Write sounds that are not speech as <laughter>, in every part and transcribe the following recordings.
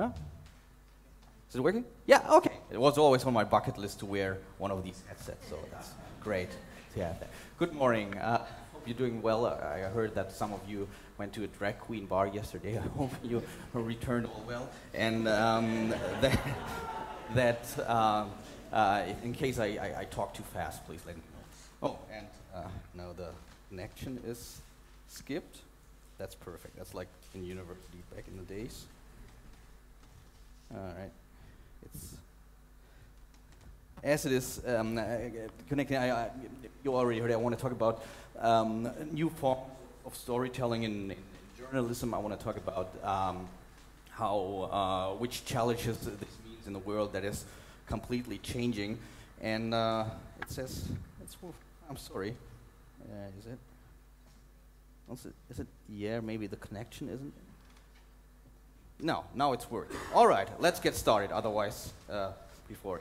Huh? Is it working? Yeah, okay. It was always on my bucket list to wear one of these headsets, so that's great to have that. Good morning. Uh, hope you're doing well. I heard that some of you went to a drag queen bar yesterday. <laughs> I hope you returned all well. And um, <laughs> that, that um, uh, in case I, I, I, talk too fast, please let me know. Oh, and uh, now the connection is skipped. That's perfect. That's like in university back in the days. All right. It's as it is um, uh, connecting. I, I, you already heard. I want to talk about um, new forms of storytelling in, in, journalism. I want to talk about um, how uh, which challenges this means in the world that is completely changing. And uh, it says, I'm sorry, uh, is it? Is it? Is it? Yeah, maybe the connection isn't. No, now it's working. All right, let's get started. Otherwise, uh, before.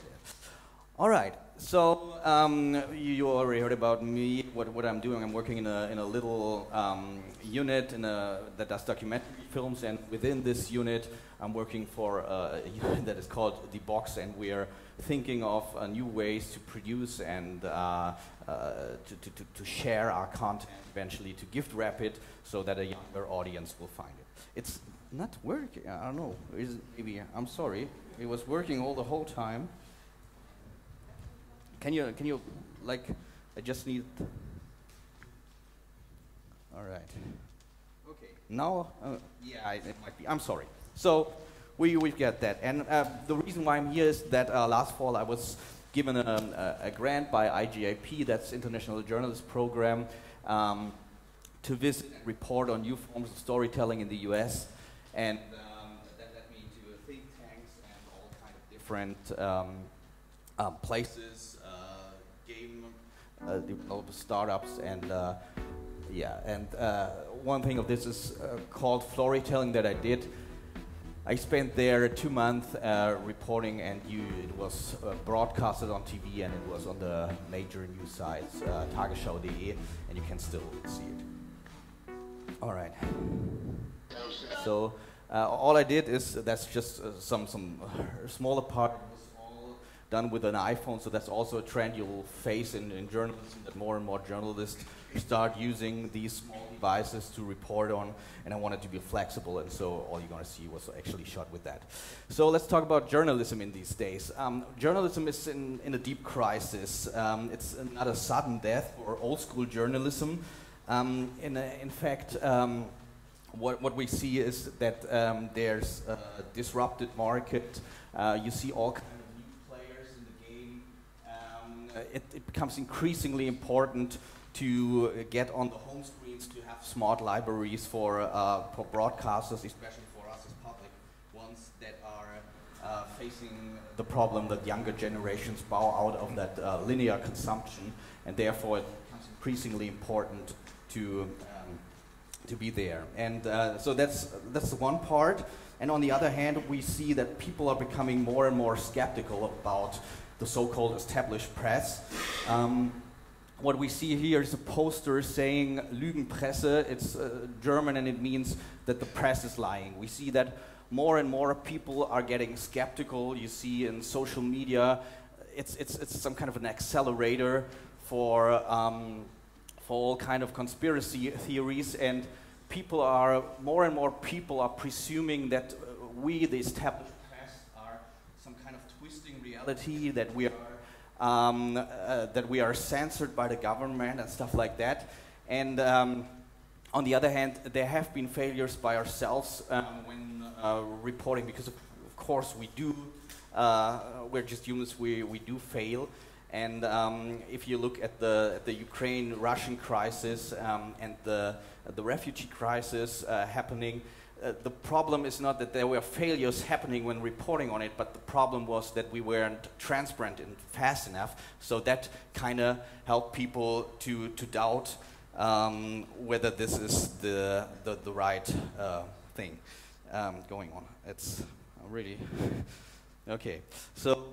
All right, so um, you, you, already heard about me. What, what I'm doing? I'm working in a in a little um, unit in a, that does documentary films, and within this unit, I'm working for a unit <laughs> that is called the Box, and we're thinking of uh, new ways to produce and uh, uh, to, to, to share our content eventually to gift wrap it so that a younger audience will find it. It's not working. I don't know. Is maybe I'm sorry. It was working all the whole time. Can you can you like? I just need. All right. Okay. Now, uh, yeah, it might be. I'm sorry. So we we get that, and uh, the reason why I'm here is that uh, last fall I was given a, a, a, grant by IJIP, that's International Journalist Program, um, to visit and report on new forms of storytelling in the U.S and um, that led me to think tanks and all kind of different um, um, places, uh, game uh, developer startups, and uh, yeah. And uh, one thing of this is uh, called storytelling that I did. I spent there two months uh, reporting, and you, it was broadcasted on TV, and it was on the major news sites, uh, Tagesschau.de, and you can still see it. All right. So uh, all I did is that's just uh, some some smaller part done with an iPhone. So that's also a trend you'll face in, in journalism that more and more journalists start using these small devices to report on. And I wanted to be flexible, and so all you're going to see was actually shot with that. So let's talk about journalism in these days. Um, journalism is in, in a deep crisis. Um, it's not a sudden death for old school journalism. Um, in, a, in fact, um, what, what we see is that um, there's a disrupted market. Uh, you see all kinds of new players in the game. Um, it, it, becomes increasingly important to get on the home screens to have smart libraries for, uh, for broadcasters, especially for us as public ones that are uh, facing the problem that younger generations bow out of that uh, linear consumption, and therefore it becomes increasingly important to to be there. And uh, so that's, that's one part. And on the other hand, we see that people are becoming more and more skeptical about the so-called established press. Um, what we see here is a poster saying Lügenpresse. It's uh, German and it means that the press is lying. We see that more and more people are getting skeptical. You see in social media, it's, it's, it's some kind of an accelerator for, um, for all kind of conspiracy theories and people are, more and more people are presuming that uh, we, the established are some kind of twisting reality, that we are, um, uh, that we are censored by the government and stuff like that. And um, on the other hand, there have been failures by ourselves um, when uh, reporting, because of, of, course we do, uh, we're just humans, we, we do fail. And um, if you look at the, the Ukraine-Russian crisis um, and the the refugee crisis uh, happening. Uh, the problem is not that there were failures happening when reporting on it, but the problem was that we weren't transparent and fast enough. So that kind of helped people to, to doubt um, whether this is the, the, the right uh, thing um, going on. It's really <laughs> okay. So,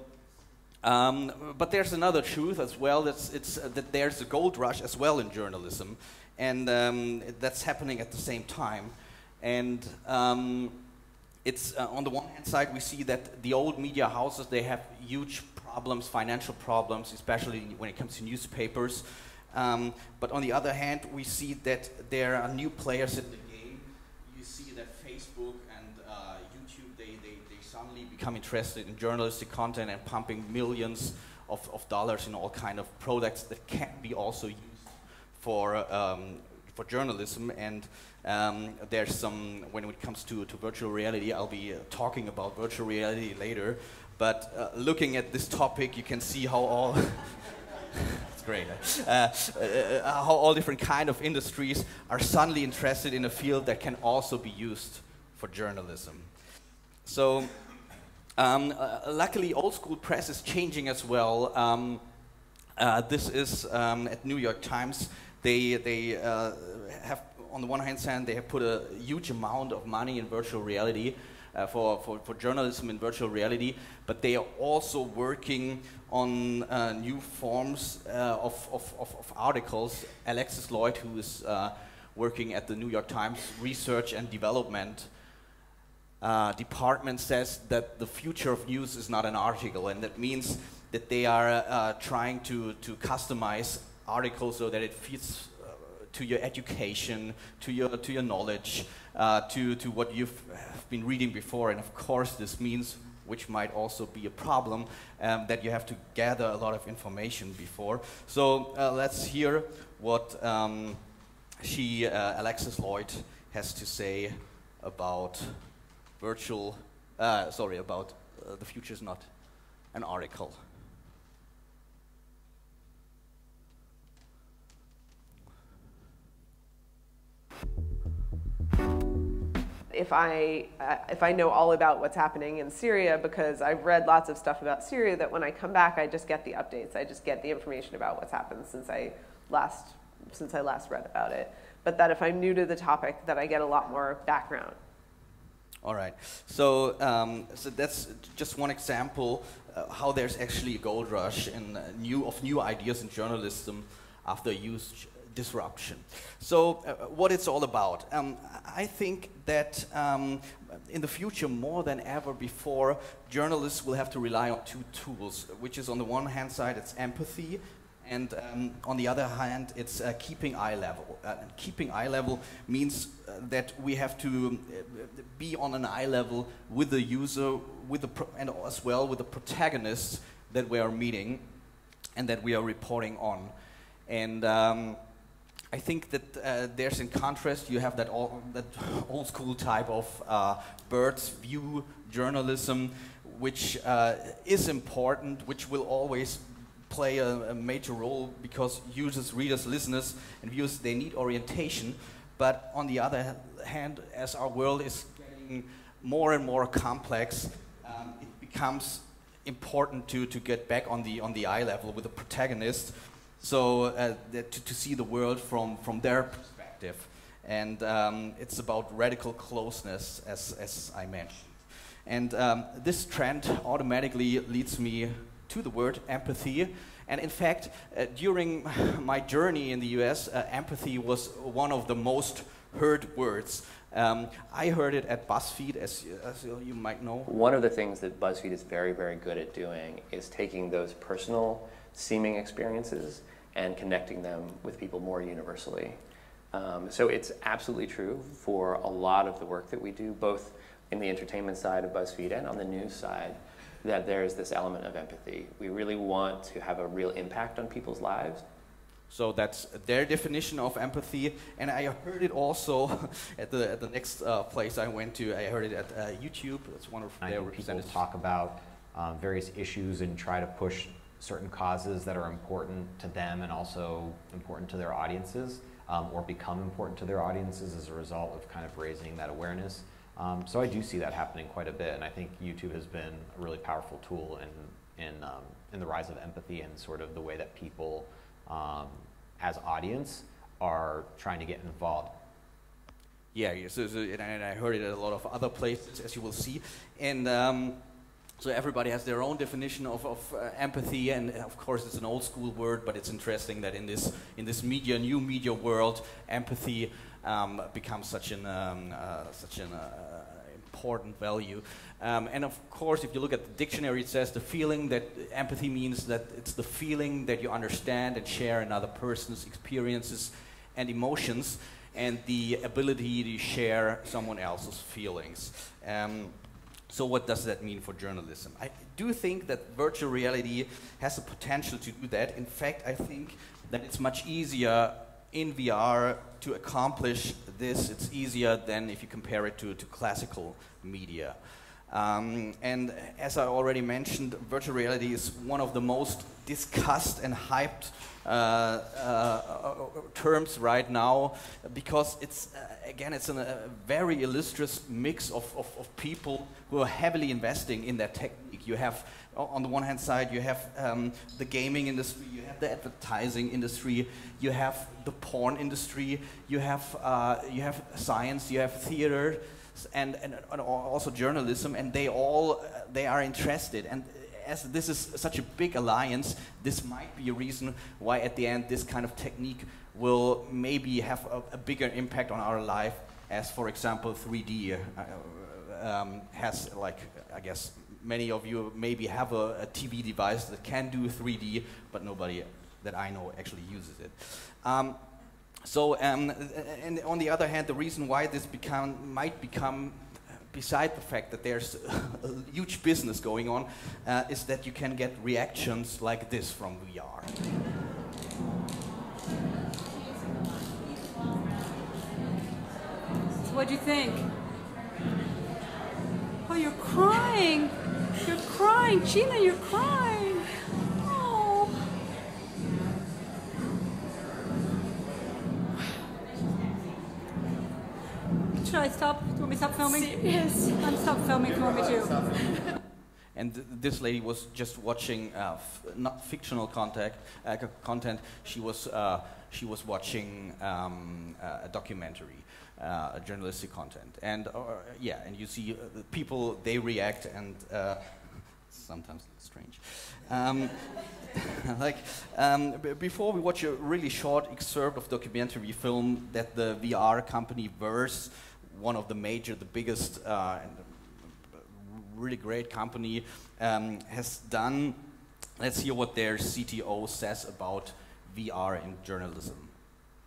um, but there's another truth as well. That's it's uh, that there's a gold rush as well in journalism, and um, that's happening at the same time. And um, it's uh, on the one hand side we see that the old media houses they have huge problems, financial problems, especially when it comes to newspapers. Um, but on the other hand, we see that there are new players in the game. You see that Facebook and uh, YouTube they, they, they suddenly become interested in journalistic content and pumping millions of, of dollars in all kind of products that can be also used for um, for journalism. And um, there's some when it comes to, to virtual reality I'll be uh, talking about virtual reality later. But uh, looking at this topic you can see how all <laughs> it's great uh, uh, uh, how all different kind of industries are suddenly interested in a field that can also be used for journalism. So um, uh, luckily old school press is changing as well um, this is um, at New York Times they, they uh, have, on the one hand they have put a huge amount of money in virtual reality uh, for, for, for, journalism in virtual reality, but they are also working on uh, new forms uh, of, of, of, of, articles. Alexis Lloyd, who is uh, working at the New York Times Research and Development uh, Department, says that the future of news is not an article, and that means that they are trying to, to customize articles so that it fits uh, to your education, to your, to your knowledge, uh, to, to what you've been reading before. And of course, this means, which might also be a problem, um, that you have to gather a lot of information before. So uh, let's hear what um, she, uh, Alexis Lloyd, has to say about virtual, uh, sorry, about uh, the future is not an article. if I, uh, if I know all about what's happening in Syria because I've read lots of stuff about Syria that when I come back I just get the updates. I just get the information about what's happened since I last, since I last read about it. But that if I'm new to the topic that I get a lot more background. All right. So, um, so that's just one example uh, how there's actually a gold rush in uh, new of new ideas in journalism after a huge disruption. So, uh, what it's all about? Um, I think that um, in the future, more than ever before, journalists will have to rely on two tools, which is on the one hand side, it's empathy, and um, on the other hand, it's uh, keeping eye level. Uh, keeping eye level means uh, that we have to uh, be on an eye level with the user, with the and as well with the protagonists that we are meeting, and that we are reporting on. And um, I think that uh, there's in contrast, you have that, all, that <laughs> old school type of uh, bird's view journalism, which is important, which will always play a, a, major role because users, readers, listeners, and viewers, they need orientation. But on the other hand, as our world is getting more and more complex, um, it becomes important to, to get back on the, on the eye level with the protagonist so uh, to, to, see the world from, from their perspective. And um, it's about radical closeness, as, as I mentioned. And um, this trend automatically leads me to the word empathy. And in fact, uh, during my journey in the US, uh, empathy was one of the most heard words. Um, I heard it at BuzzFeed, as, as, you might know. One of the things that BuzzFeed is very, very good at doing is taking those personal seeming experiences and connecting them with people more universally. Um, so it's absolutely true for a lot of the work that we do, both in the entertainment side of BuzzFeed and on the news side, that there's this element of empathy. We really want to have a real impact on people's lives. So that's their definition of empathy, and I heard it also <laughs> at the at the next uh, place I went to. I heard it at uh, YouTube. That's one of I their representatives. Talk about um, various issues and try to push certain causes that are important to them and also important to their audiences um, or become important to their audiences as a result of kind of raising that awareness. Um, so I do see that happening quite a bit, and I think YouTube has been a really powerful tool in in um, in the rise of empathy and sort of the way that people, um, as audience, are trying to get involved. Yeah, so, so and I heard it at a lot of other places, as you will see, and um, so everybody has their own definition of, of uh, empathy, and of course it's an old school word, but it's interesting that in this in this media, new media world, empathy um, becomes such an um, uh, such an uh, important value. Um, and of course, if you look at the dictionary, it says the feeling that empathy means that it's the feeling that you understand and share another person's experiences and emotions, and the ability to share someone else's feelings. Um, so what does that mean for journalism? I do think that virtual reality has the potential to do that. In fact, I think that it's much easier in VR to accomplish this. It's easier than if you compare it to, to classical media. Um, and as I already mentioned, virtual reality is one of the most discussed and hyped uh, uh, terms right now because it's, uh, again, it's an, a very illustrious mix of, of, of, people who are heavily investing in that technique. You have, on the one hand side, you have um, the gaming industry, you have the advertising industry, you have the porn industry, you have, uh, you have science, you have theater, and, and, and also journalism, and they all they are interested. And as this is such a big alliance, this might be a reason why at the end this kind of technique will maybe have a, a bigger impact on our life, as for example 3D uh, um, has like I guess many of you maybe have a, a, TV device that can do 3D, but nobody that I know actually uses it. Um, so, um, and on the other hand, the reason why this become, might become, beside the fact that there's a huge business going on, uh, is that you can get reactions like this from VR. So what do you think? Oh, you're crying. You're crying. Gina, you're crying. Should I stop? Do you want me to stop filming? Yes. I'm stop filming if you want me to. And th this lady was just watching uh, not fictional content. Uh, content. She was uh, she was watching um, a documentary, uh, a journalistic content, and uh, yeah, and you see uh, the people they react, and sometimes it's strange. Um, <laughs> like um, before we watch a really short excerpt of documentary film that the VR company Verse one of the major, the biggest, uh, really great company um, has done. Let's hear what their CTO says about VR in journalism.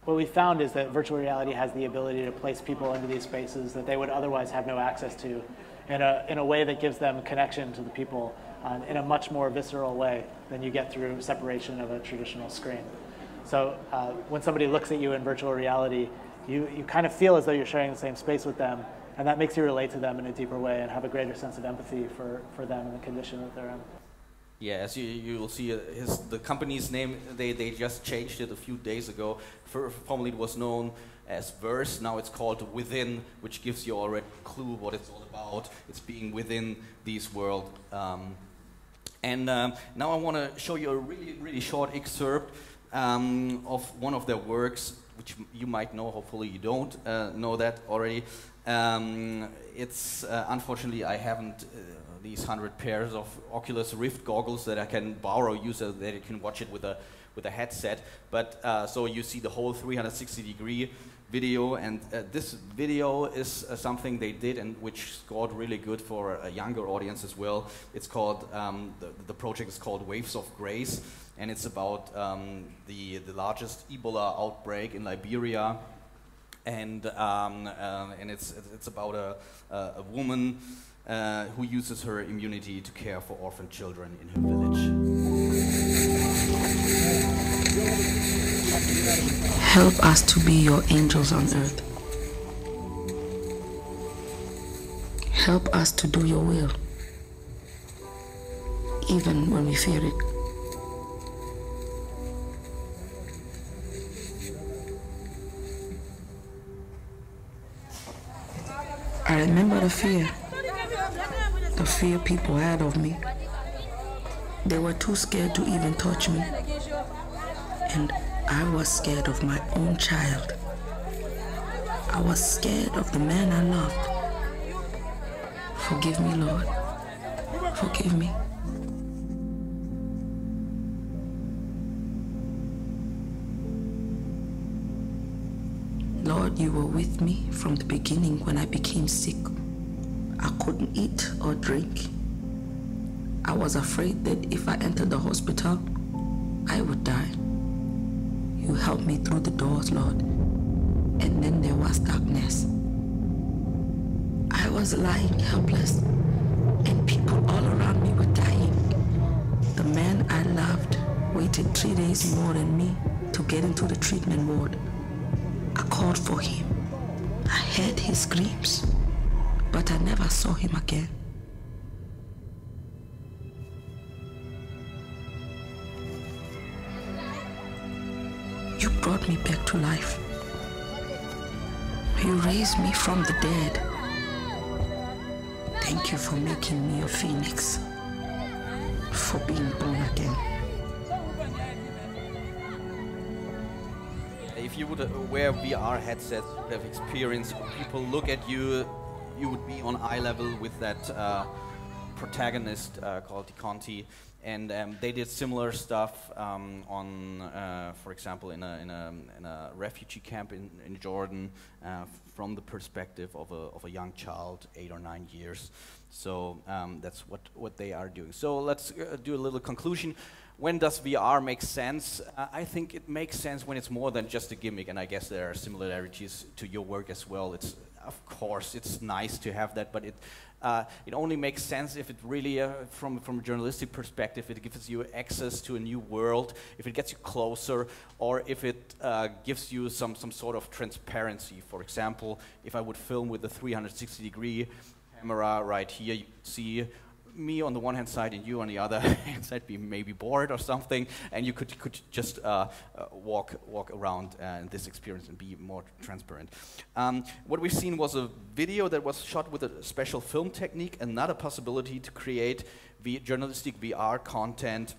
What we found is that virtual reality has the ability to place people into these spaces that they would otherwise have no access to in a, in a way that gives them connection to the people um, in a much more visceral way than you get through separation of a traditional screen. So uh, when somebody looks at you in virtual reality, you, you kind of feel as though you're sharing the same space with them, and that makes you relate to them in a deeper way and have a greater sense of empathy for, for them and the condition that they're in. Yeah, as you, you'll see, uh, his, the company's name, they, they just changed it a few days ago. For, formerly it was known as Verse, now it's called Within, which gives you already a clue what it's all about. It's being within this world. Um, and um, now I want to show you a really, really short excerpt um, of one of their works which you might know, hopefully you don't uh, know that already. Um, it's uh, unfortunately I haven't uh, these hundred pairs of Oculus Rift goggles that I can borrow you so that you can watch it with a with a headset. But uh, so you see the whole 360 degree video, and uh, this video is uh, something they did and which scored really good for a younger audience as well. It's called um, the, the project is called Waves of Grace and it's about um, the, the largest Ebola outbreak in Liberia. And, um, uh, and it's, it's about a, a woman uh, who uses her immunity to care for orphan children in her village. Help us to be your angels on earth. Help us to do your will, even when we fear it. I remember the fear, the fear people had of me. They were too scared to even touch me. And I was scared of my own child. I was scared of the man I loved. Forgive me, Lord. Forgive me. You were with me from the beginning when I became sick. I couldn't eat or drink. I was afraid that if I entered the hospital, I would die. You helped me through the doors, Lord. And then there was darkness. I was lying helpless, and people all around me were dying. The man I loved waited three days more than me to get into the treatment ward. I called for him. I heard his screams, but I never saw him again. You brought me back to life. You raised me from the dead. Thank you for making me a phoenix, for being born again. You would uh, wear VR headsets, you would have experience. People look at you, you would be on eye level with that uh, protagonist uh, called Decontee, and um, they did similar stuff um, on, uh, for example, in a, in a, in a refugee camp in, in Jordan, uh, from the perspective of a, of a young child, eight or nine years. So um, that's what, what they are doing. So let's uh, do a little conclusion when does VR make sense? Uh, I think it makes sense when it's more than just a gimmick, and I guess there are similarities to your work as well. It's of course it's nice to have that, but it uh, it only makes sense if it really, uh, from from a journalistic perspective, it gives you access to a new world, if it gets you closer, or if it uh, gives you some some sort of transparency. For example, if I would film with a 360 degree camera right here, you see me on the one hand side and you on the other <laughs> hand side be maybe bored or something, and you could, could just uh, uh, walk, walk around uh, this experience and be more transparent. Um, what we've seen was a video that was shot with a special film technique. Another possibility to create v journalistic VR content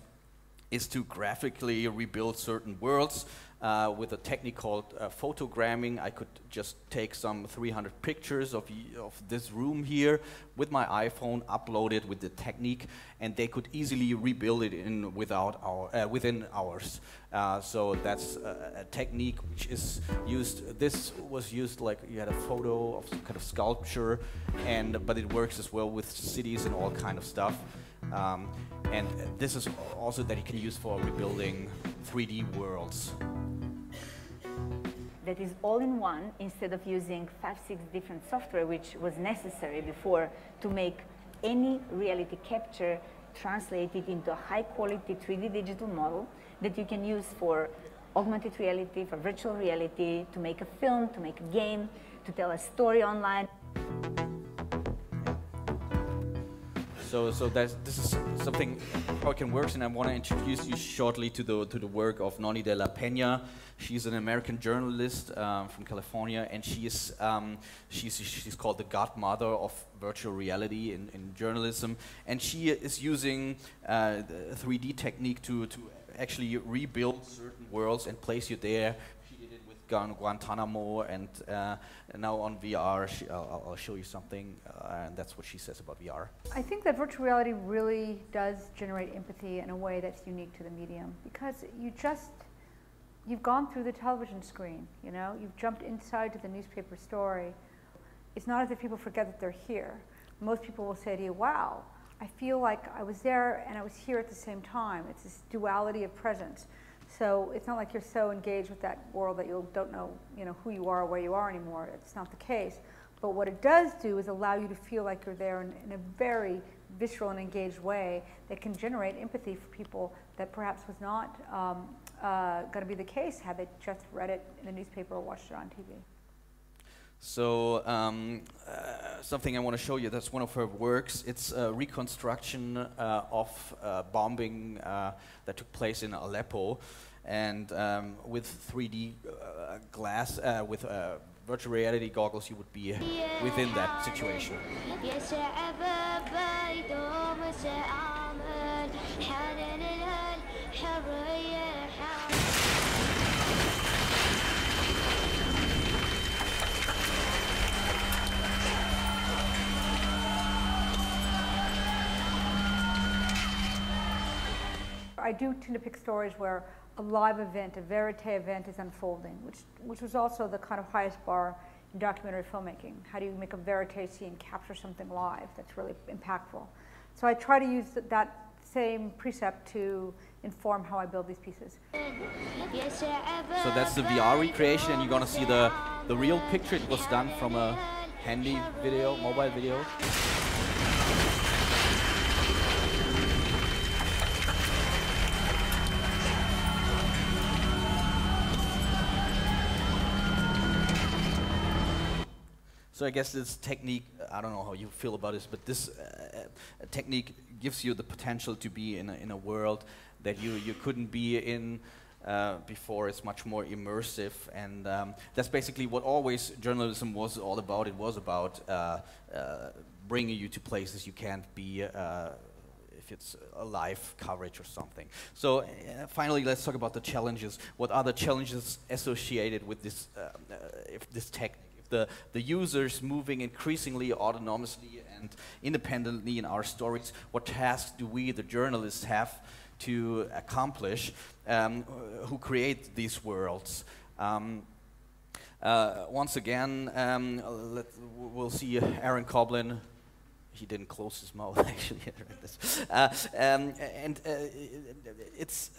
is to graphically rebuild certain worlds. Uh, with a technique called uh, photogramming, I could just take some 300 pictures of, of this room here with my iPhone, upload it with the technique, and they could easily rebuild it in without our, uh, within hours. Uh, so that's a, a, technique which is used. This was used like you had a photo of some kind of sculpture, and but it works as well with cities and all kind of stuff. Um, and this is also that you can use for rebuilding 3D worlds. That is all in one instead of using five, six different software, which was necessary before to make any reality capture translated into a high quality 3D digital model that you can use for augmented reality, for virtual reality, to make a film, to make a game, to tell a story online. So, so this is something how it can work, and I want to introduce you shortly to the to the work of Nonny de la Peña. She's an American journalist um, from California, and she is um, she's she's called the godmother of virtual reality in, in journalism, and she is using uh, the 3D technique to to actually rebuild certain worlds and place you there Guantanamo, and uh, now on VR, she, I'll, I'll, show you something, uh, and that's what she says about VR. I think that virtual reality really does generate empathy in a way that's unique to the medium because you just you've gone through the television screen, you know, you've jumped inside to the newspaper story. It's not as if people forget that they're here. Most people will say to you, wow, I feel like I was there and I was here at the same time. It's this duality of presence. So it's not like you're so engaged with that world that you don't know, you know, who you are or where you are anymore. It's not the case. But what it does do is allow you to feel like you're there in, in a very visceral and engaged way that can generate empathy for people that perhaps was not um, uh, going to be the case had they just read it in the newspaper or watched it on TV. So um, uh, something I want to show you, that's one of her works. It's a reconstruction uh, of uh, bombing uh, that took place in Aleppo. And um, with 3D uh, glass, uh, with virtual reality goggles, you would be within that situation. <laughs> I do tend to pick stories where a live event, a verite event is unfolding, which, which was also the kind of highest bar in documentary filmmaking? How do you make a verite scene, capture something live that's really impactful? So I try to use that same precept to inform how I build these pieces. So that's the VR recreation, and you're gonna see the, the real picture. It was done from a handy video, mobile video. So I guess this technique, I don't know how you feel about this, but this uh, technique gives you the potential to be in a, in a world that you, you couldn't be in uh, before. It's much more immersive, and um, that's basically what always journalism was all about. It was about uh, uh bringing you to places you can't be uh, if it's a live coverage or something. So uh, finally, let's talk about the challenges. What are the challenges associated with this, if this technique? The, the users moving increasingly autonomously and independently in our stories, what tasks do we, the journalists, have to accomplish um, who create these worlds? Um, uh, once again, um, we'll see Aaron Koblin he didn't close his mouth <laughs> actually. uh, um, and uh, it's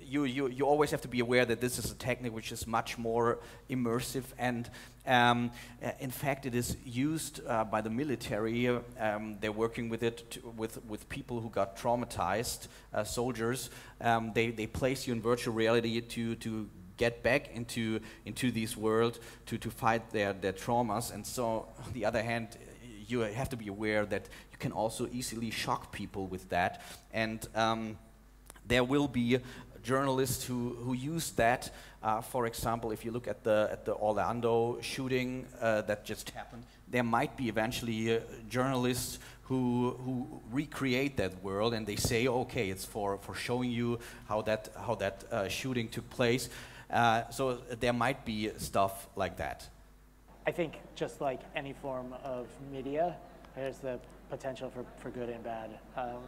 you, you you always have to be aware that this is a technique which is much more immersive and um, uh, in fact it is used uh, by the military. Um, they're working with it with with people who got traumatized, uh, soldiers. Um, they they place you in virtual reality to to get back into into this world to to fight their their traumas and so on the other hand you have to be aware that you can also easily shock people with that. And um, there will be journalists who, who use that. Uh, for example, if you look at the, at the Orlando shooting uh, that just happened, there might be eventually uh, journalists who, who recreate that world and they say, okay, it's for, for showing you how that, how that uh, shooting took place. Uh, so there might be stuff like that. I think just like any form of media, there's the potential for, for good and bad. Um,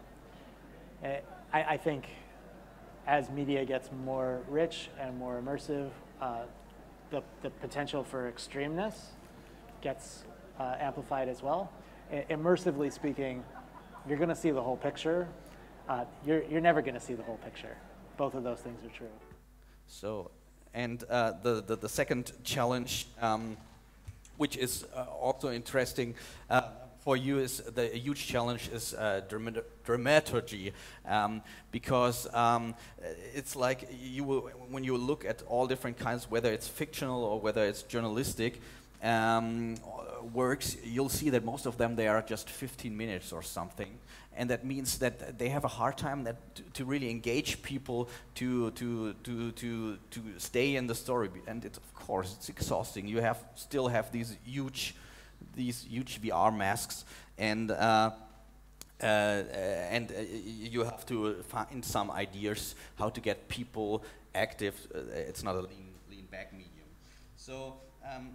eh, I, I, think as media gets more rich and more immersive, uh, the, the potential for extremeness gets uh, amplified as well. I, immersively speaking, you're going to see the whole picture. Uh, you're, you're never going to see the whole picture. Both of those things are true. So, and uh, the, the, the, second challenge um, which is uh, also interesting uh, for you is the huge challenge is uh, dramaturgy um, because um, it's like you will, when you look at all different kinds, whether it's fictional or whether it's journalistic um, works, you'll see that most of them they are just 15 minutes or something and that means that they have a hard time that to really engage people to to to to to stay in the story and it, of course it's exhausting you have still have these huge these huge VR masks and uh, uh, and uh, you have to find some ideas how to get people active. Uh, it's not a lean, lean back medium. So um,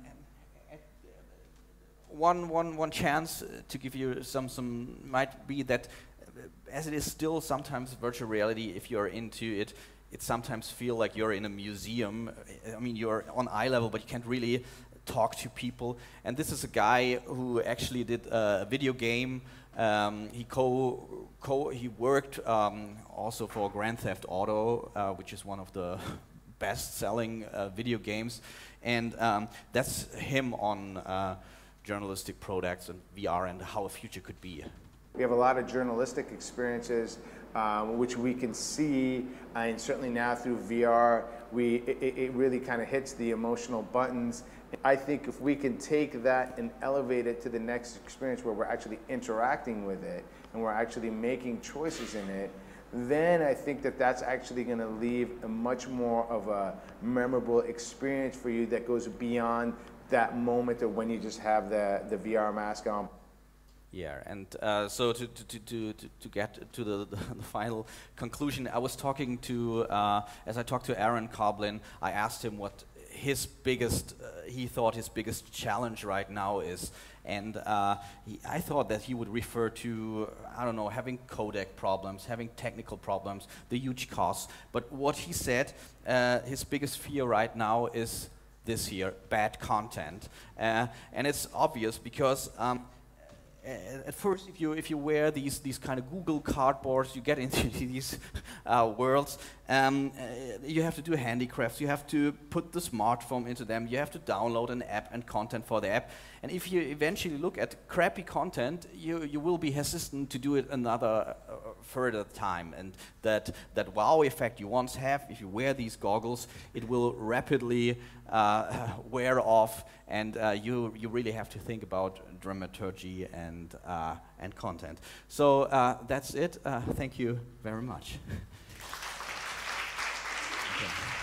one, one, one chance uh, to give you some, some might be that uh, as it is still sometimes virtual reality, if you're into it, it sometimes feel like you're in a museum. I mean, you're on eye level, but you can't really talk to people. And this is a guy who actually did a video game. Um, he co, co he worked um, also for Grand Theft Auto, uh, which is one of the <laughs> best-selling uh, video games, and um, that's him on. Uh, journalistic products and VR and how a future could be? We have a lot of journalistic experiences um, which we can see, uh, and certainly now through VR, we, it, it really kind of hits the emotional buttons. I think if we can take that and elevate it to the next experience where we're actually interacting with it and we're actually making choices in it, then I think that that's actually going to leave a much more of a memorable experience for you that goes beyond that moment of when you just have the, the VR mask on. Yeah, and uh, so to, to, to, to, get to the, the, final conclusion, I was talking to, uh, as I talked to Aaron Koblin, I asked him what his biggest, uh, he thought his biggest challenge right now is. And uh, he, I thought that he would refer to, I don't know, having codec problems, having technical problems, the huge costs. But what he said, uh, his biggest fear right now is this year, bad content. Uh, and it's obvious because um, at first, if you if you wear these these kind of Google cardboards, you get <laughs> into these uh, worlds. Um, uh, you have to do handicrafts. You have to put the smartphone into them. You have to download an app and content for the app. And if you eventually look at crappy content, you you will be hesitant to do it another uh, further time. And that that wow effect you once have, if you wear these goggles, it will rapidly uh, <laughs> wear off, and uh, you you really have to think about dramaturgy and uh, and content. So uh, that's it. Uh, thank you very much. <laughs> okay.